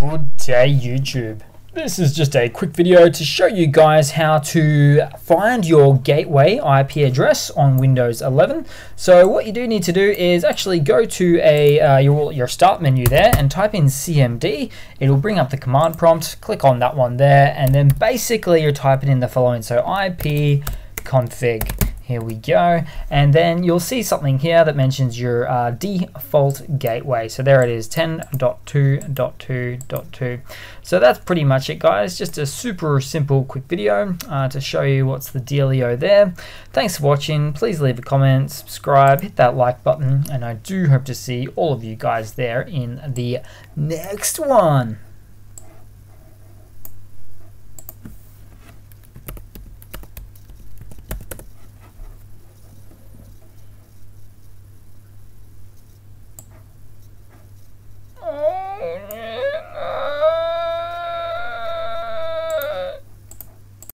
Good day YouTube. This is just a quick video to show you guys how to find your gateway IP address on Windows 11. So what you do need to do is actually go to a uh, your, your start menu there and type in CMD. It'll bring up the command prompt, click on that one there, and then basically you're typing in the following. So IP config here we go. And then you'll see something here that mentions your uh, default gateway. So there it is, 10.2.2.2. So that's pretty much it, guys. Just a super simple, quick video uh, to show you what's the dealio there. Thanks for watching. Please leave a comment, subscribe, hit that like button, and I do hope to see all of you guys there in the next one.